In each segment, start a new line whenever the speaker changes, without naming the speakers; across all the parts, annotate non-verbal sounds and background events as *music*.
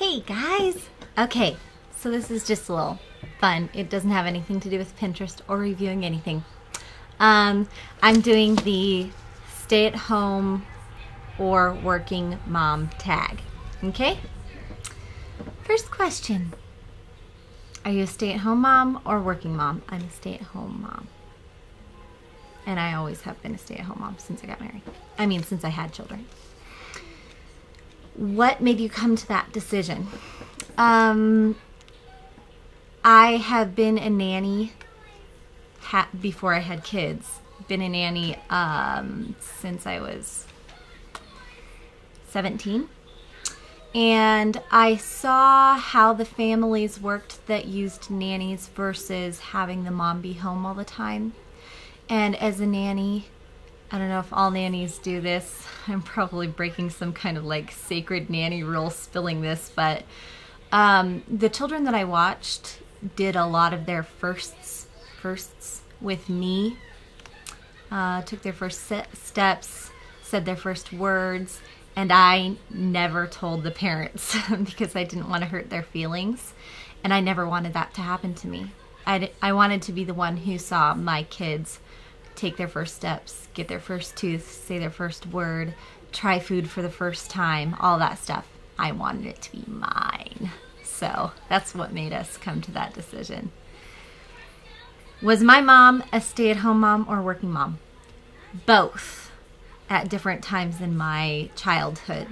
Hey guys! Okay, so this is just a little fun. It doesn't have anything to do with Pinterest or reviewing anything. Um, I'm doing the stay at home or working mom tag. Okay? First question Are you a stay at home mom or working mom? I'm a stay at home mom. And I always have been a stay at home mom since I got married. I mean, since I had children. What made you come to that decision? Um, I have been a nanny ha- before I had kids. Been a nanny um, since I was 17. And I saw how the families worked that used nannies versus having the mom be home all the time. And as a nanny, I don't know if all nannies do this. *laughs* I'm probably breaking some kind of like sacred nanny rule spilling this, but um, the children that I watched did a lot of their firsts firsts with me. Uh, took their first steps, said their first words, and I never told the parents *laughs* because I didn't want to hurt their feelings, and I never wanted that to happen to me. I, I wanted to be the one who saw my kids take their first steps, get their first tooth, say their first word, try food for the first time, all that stuff. I wanted it to be mine. So that's what made us come to that decision. Was my mom a stay at home mom or working mom? Both at different times in my childhood.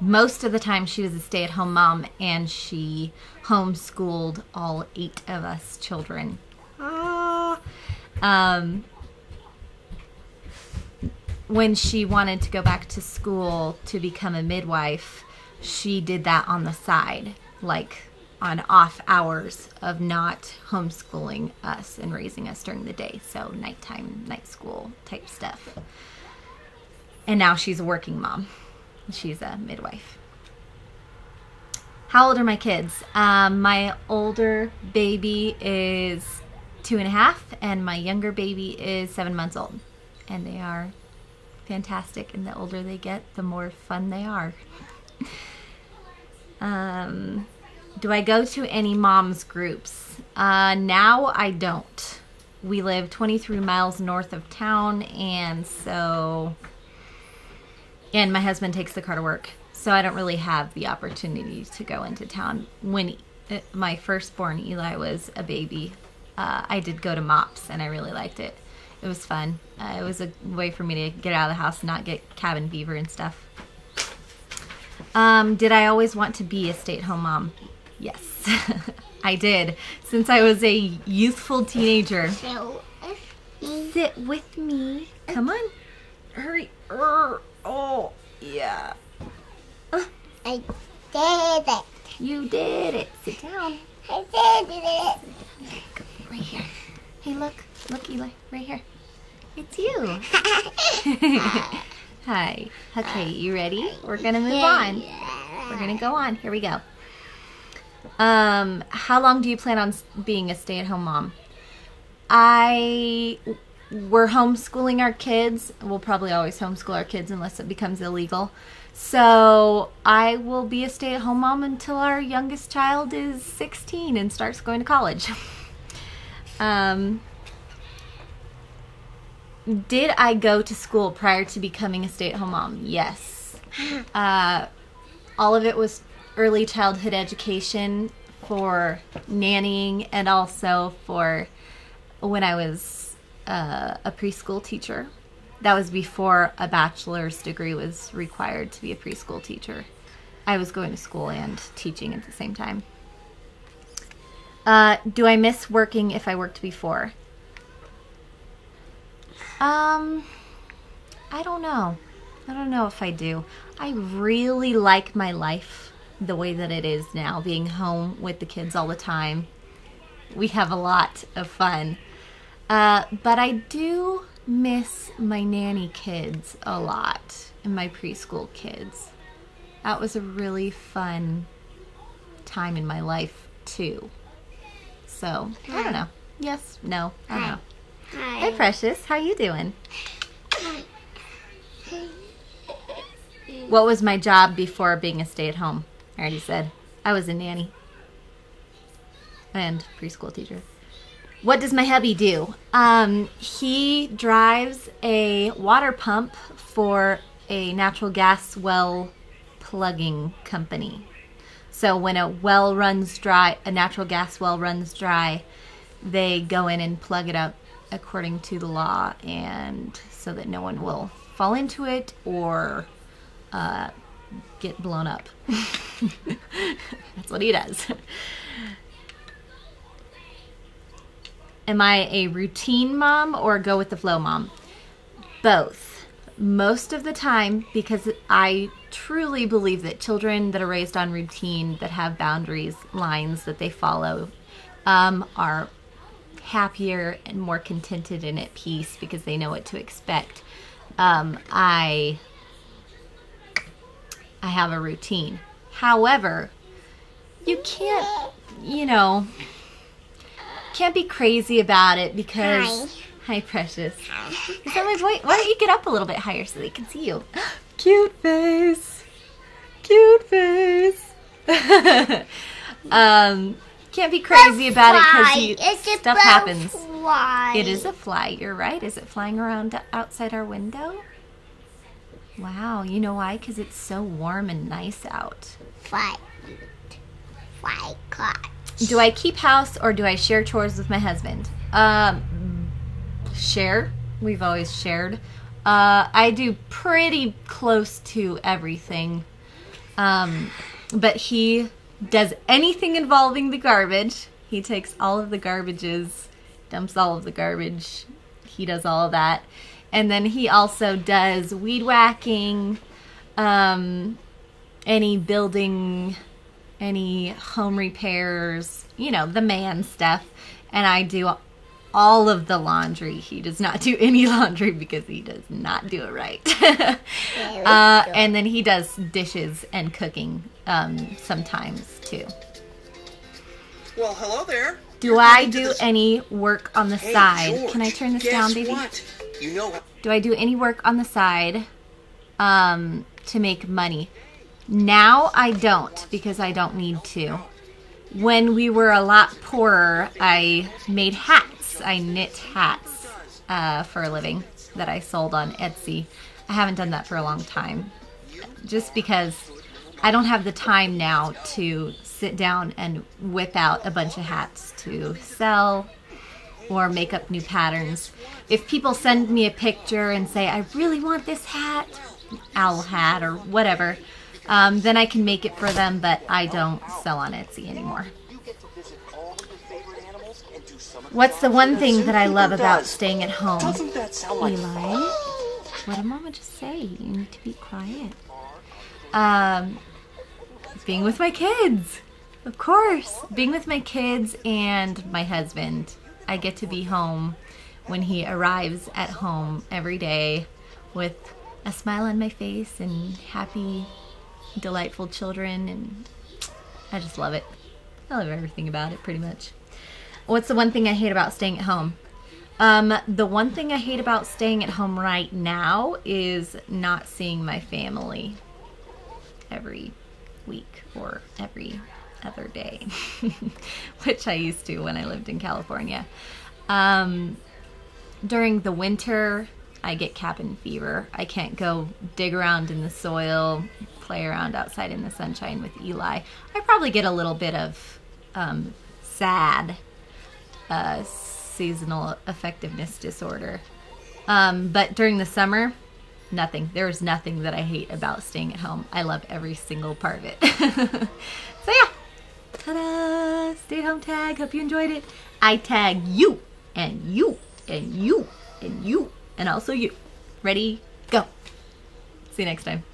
Most of the time, she was a stay at home mom and she homeschooled all eight of us children. Ah. Um, when she wanted to go back to school to become a midwife, she did that on the side, like on off hours of not homeschooling us and raising us during the day. So nighttime, night school type stuff. And now she's a working mom. She's a midwife. How old are my kids? Um, my older baby is two and a half, and my younger baby is seven months old. And they are fantastic, and the older they get, the more fun they are. *laughs* um, do I go to any moms groups? Uh, now I don't. We live 23 miles north of town, and so, and my husband takes the car to work, so I don't really have the opportunity to go into town. When uh, my firstborn Eli was a baby, uh, I did go to MOPS, and I really liked it it was fun. Uh, it was a way for me to get out of the house and not get cabin fever and stuff. Um, did I always want to be a stay-at-home mom? Yes, *laughs* I did. Since I was a youthful teenager. So, Sit with me. Come on. Hurry. Oh, yeah.
I did it.
You did it. Sit down.
I did it.
Right here. Hey, look. Look, Eli. Right here. It's you. *laughs* Hi. Okay, you ready? We're going to move on. We're going to go on. Here we go. Um, how long do you plan on being a stay-at-home mom? I we're homeschooling our kids. We'll probably always homeschool our kids unless it becomes illegal. So I will be a stay-at-home mom until our youngest child is 16 and starts going to college. *laughs* um, did I go to school prior to becoming a stay-at-home mom? Yes. *laughs* Uh, all of it was early childhood education for nannying and also for when I was uh, a preschool teacher. That was before a bachelor's degree was required to be a preschool teacher. I was going to school and teaching at the same time. Uh, do I miss working if I worked before? Um, I don't know. I don't know if I do. I really like my life the way that it is now, being home with the kids all the time. We have a lot of fun. Uh, but I do miss my nanny kids a lot and my preschool kids. That was a really fun time in my life too. So, I don't know. Yes, no, I don't know.
Hi.
Hey, Precious. How you doing? What was my job before being a stay-at-home? I already said. I was a nanny and preschool teacher. What does my hubby do? Um, he drives a water pump for a natural gas well plugging company. So when a well runs dry, a natural gas well runs dry, they go in and plug it up according to the law and so that no one will fall into it or uh, get blown up. *laughs* That's what he does. Am I a routine mom or go with the flow mom? Both. Most of the time, because I truly believe that children that are raised on routine, that have boundaries, lines that they follow, um, are happier and more contented and at peace because they know what to expect. Um, I I have a routine. However, you can't, you know, can't be crazy about it because. Hi, Hi precious. Is that my voice? Why don't you get up a little bit higher so they can see you? *gasps* Cute face. Cute face. *laughs* um, can't be crazy about it because stuff happens.
Fly.
It is a fly. You're right. Is it flying around outside our window? Wow. You know why? Because it's so warm and nice out.
Fly. Fly caught.
Do I keep house or do I share chores with my husband? Um, share. We've always shared. Uh, I do pretty close to everything. Um, but he does anything involving the garbage. He takes all of the garbages, dumps all of the garbage. He does all of that. And then he also does weed whacking, um, any building, any home repairs, you know, the man stuff. And I do all of the laundry. He does not do *laughs* any laundry because he does not do it right. *laughs* uh, and then he does dishes and cooking um, sometimes too.
Well, hello there.
Do
You're
I do
the-
any work on the
Hey,
side?
George,
Can I turn this down, baby?
What? You know,
Do I do any work on the side um, to make money? Now I don't because I don't need to. When we were a lot poorer, I made hats. I knit hats uh, for a living that I sold on Etsy. I haven't done that for a long time just because I don't have the time now to sit down and whip out a bunch of hats to sell or make up new patterns. If people send me a picture and say, I really want this hat, owl hat, or whatever, um, then I can make it for them, but I don't sell on Etsy anymore. What's the one thing that I love about staying at home?
doesn't that sound like
Eli? What did Mama just say? You need to be quiet. Um, being with my kids. Of course. Being with my kids and my husband. I get to be home when he arrives at home every day with a smile on my face and happy, delightful children. And I just love it. I love everything about it, pretty much. What's the one thing I hate about staying at home? Um, the one thing I hate about staying at home right now is not seeing my family every week or every other day, *laughs* which I used to when I lived in California. Um, during the winter, I get cabin fever. I can't go dig around in the soil, play around outside in the sunshine with Eli. I probably get a little bit of um, sad uh, seasonal effectiveness disorder. Um, but during the summer, nothing. There is nothing that I hate about staying at home. I love every single part of it. *laughs* so yeah, ta-da! Stay at home tag. Hope you enjoyed it. I tag you and you and you and you and also you. Ready? Go. See you next time.